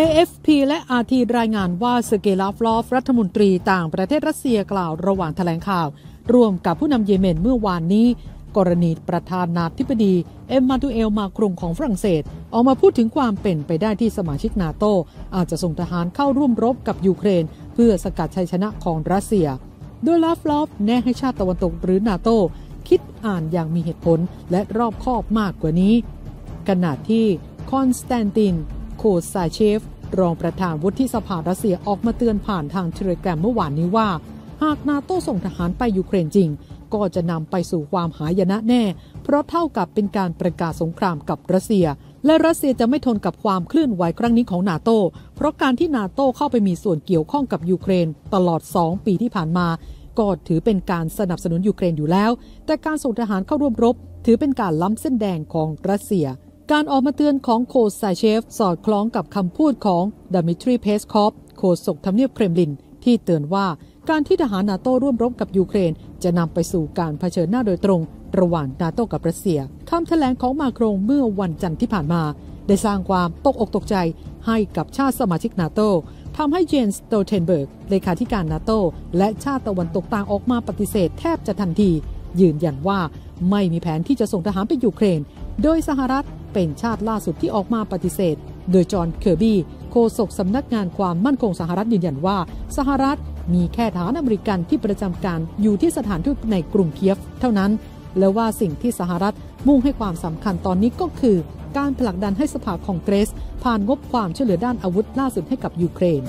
AFP และ RT รายงานว่าสเกลาฟลอฟ รัฐมนตรีต่างประเทศรัสเซียกล่าวระหว่างแถลงข่าว ร่วมกับผู้นำเยเมนเมื่อวานนี้ กรณีประธานาธิบดี เอ็มมานูเอลมาครงของฝรั่งเศส ออกมาพูดถึงความเป็นไปได้ที่สมาชิกนาโต อาจจะส่งทหารเข้าร่วมรบกับยูเครน เพื่อสกัดชัยชนะของรัสเซีย โดยลาฟรอฟแนะให้ชาติตะวันตกหรือนาโต คิดอ่านอย่างมีเหตุผลและรอบคอบมากกว่านี้ขณะที่คอนสแตนติน โคซาเชฟ รองประธานวุฒิสภารัสเซียออกมาเตือนผ่านทาง Telegram เมื่อวานนี้ว่า หากนาโต้ส่งทหารไปยูเครนจริง ก็จะนำไปสู่ความหายนะแน่ เพราะเท่ากับเป็นการประกาศสงครามกับรัสเซีย และรัสเซียจะไม่ทนกับความเคลื่อนไหวครั้งนี้ของนาโตเพราะการที่นาโตเข้าไปมีส่วนเกี่ยวข้องกับยูเครน ตลอด 2 ปีที่ผ่านมาก็ถือเป็นการสนับสนุนยูเครนอยู่แล้ว แต่การส่งทหารเข้าร่วมรบ ถือเป็นการล้ำเส้นแดงของรัสเซีย การออกมาเตือนของโคซาเชฟ สอดคล้องกับคำพูดของดมิทรีเพสคอฟโฆษกทำเนียบเครมลิน ที่เตือนว่าการที่ทหารนาโต้ร่วมรบกับยูเครน จะนำไปสู่การเผชิญหน้าโดยตรง ระหว่างนาโต้กับรัสเซียคำแถลงของมาครงเมื่อวันจันทร์ที่ผ่านมา ได้สร้างความตกอกตกใจให้กับชาติสมาชิกนาโต้ทำให้เจนส์ สโตลเทนเบิร์กเลขาธิการนาโต้และชาติตะวันตกต่างออกมาปฏิเสธแทบจะทันที ยืนยันว่าไม่มีแผนที่จะส่งทหารไปยูเครน โดยสหรัฐ เป็นชาติล่าสุดที่ออกมาปฏิเสธ โดยจอห์นเคอร์บี้โฆษกสำนักงานความมั่นคงสหรัฐยืนยันว่า สหรัฐมีแค่ทหารอเมริกันที่ประจำการอยู่ที่สถานทูตในกรุงเคียฟเท่านั้น และว่าสิ่งที่สหรัฐมุ่งให้ความสำคัญตอนนี้ก็คือ การผลักดันให้สภาคองเกรส ผ่านงบความช่วยเหลือด้านอาวุธล่าสุดให้กับยูเครน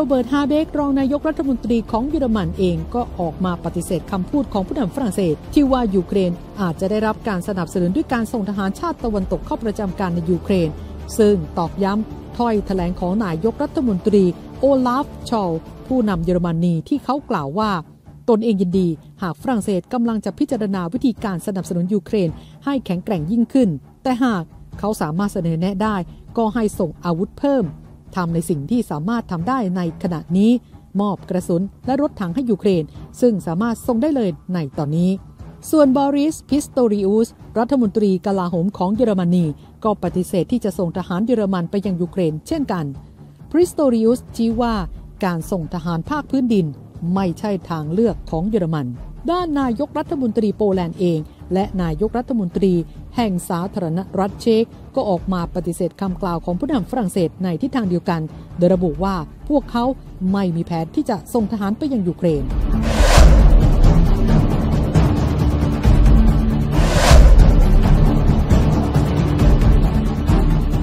โรเบิร์ตฮาเบกรองนายกรัฐมนตรีของเยอรมันเองก็ออกมาปฏิเสธคำพูดของผู้นำฝรั่งเศส ที่ว่ายูเครนอาจจะได้รับการสนับสนุนด้วยการส่งทหารชาติตะวันตกเข้าประจำการในยูเครน ซึ่งตอกย้ำถ้อยแถลงของนายกรัฐมนตรีโอลาฟชอลซ์ผู้นำเยอรมนีที่เขากล่าวว่าตนเองยินดี หากฝรั่งเศสกำลังจะพิจารณาวิธีการสนับสนุนยูเครน ให้แข็งแกร่งยิ่งขึ้น แต่หากเขาสามารถเสนอแนะได้ ก็ให้ส่งอาวุธเพิ่ม ทำในสิ่งที่สามารถทำได้ในขณะนี้ มอบกระสุนและรถถังให้ยูเครน ซึ่งสามารถส่งได้เลยในตอนนี้ ส่วนบอริส พิสโตริอุส รัฐมนตรีกลาโหมของเยอรมนี ก็ปฏิเสธที่จะส่งทหารเยอรมันไปยังยูเครน เช่นกันพริสโตริอุสชี้ว่าการส่งทหารภาคพื้นดิน ไม่ใช่ทางเลือกของเยอรมัน ด้านนายกรัฐมนตรีโปแลนด์เอง และนายกรัฐมนตรี แห่งสาธารณรัฐเช็กก็ออกมาปฏิเสธคำกล่าวของผู้นำฝรั่งเศสในทิศทางเดียวกัน โดยระบุว่าพวกเขาไม่มีแผนที่จะส่งทหารไปยังยูเครน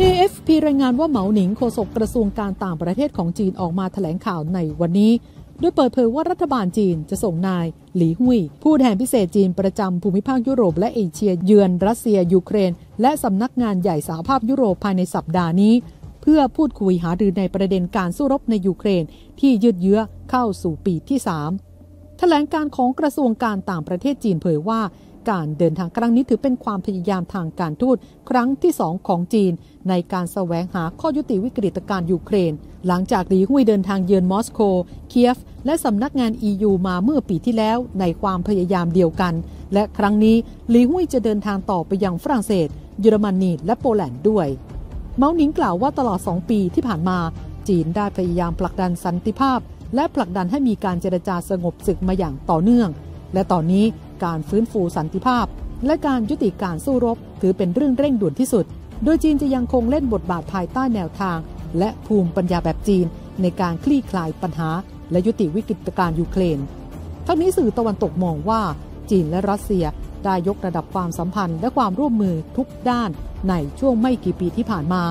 AFP รายงานว่าเหมาหนิงโฆษกกระทรวงการต่างประเทศของจีนออกมาแถลงข่าวในวันนี้ โดยเปิดเผยว่ารัฐบาลจีนจะส่งนายหลี่หุยผู้แทนพิเศษจีนประจำภูมิภาคยุโรปและเอเชียเยือนรัสเซียยูเครน และสำนักงานใหญ่สหภาพยุโรปภายในสัปดาห์นี้ เพื่อพูดคุยหารือในประเด็นการสู้รบในยูเครน ที่ยืดเยื้อเข้าสู่ปีที่ 3 แถลงการของกระทรวงการต่างประเทศจีนเผยว่า การเดินทางครั้งนี้ถือเป็นความพยายามทางการทูตครั้งที่สองของจีน ในการแสวงหาข้อยุติวิกฤตการณ์ยูเครน หลังจากหลีหุยเดินทางเยือนมอสโก เคียฟ และสำนักงาน EU มาเมื่อปีที่แล้วในความพยายามเดียวกัน และครั้งนี้หลีหุยจะเดินทางต่อไปยังฝรั่งเศส เยอรมนีและโปแลนด์ด้วย เมาหนิงกล่าวว่าตลอด 2 ปีที่ผ่านมาจีนได้พยายามผลักดันสันติภาพ และผลักดันให้มีการเจรจาสงบศึกมาอย่างต่อเนื่อง และตอนนี้การฟื้นฟูสันติภาพ และการยุติการสู้รบ ถือเป็นเรื่องเร่งด่วนที่สุด โดยจีนจะยังคงเล่นบทบาทภายใต้แนวทาง และภูมิปัญญาแบบจีน ในการคลี่คลายปัญหา และยุติวิกฤตการณ์ยูเครน ทั้งนี้สื่อตะวันตกมองว่า จีนและรัสเซียได้ยกระดับความสัมพันธ์และความร่วมมือทุกด้านในช่วงไม่กี่ปีที่ผ่านมา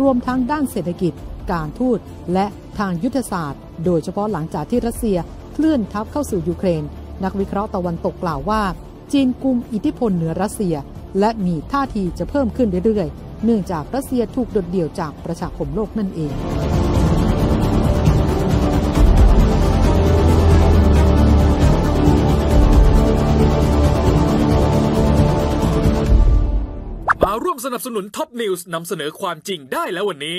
รวมทั้งด้านเศรษฐกิจ การทูตและทางยุทธศาสตร์ โดยเฉพาะหลังจากที่รัสเซียเคลื่อนทัพเข้าสู่ยูเครน นักวิเคราะห์ตะวันตกกล่าวว่า จีนกุมอิทธิพลเหนือรัสเซีย และมีท่าทีจะเพิ่มขึ้นเรื่อยๆ เนื่องจากรัสเซียถูกโดดเดี่ยวจากประชาคมโลกนั่นเองมาร่วมสนับสนุนท็อปนิวส์นำเสนอความจริงได้แล้ววันนี้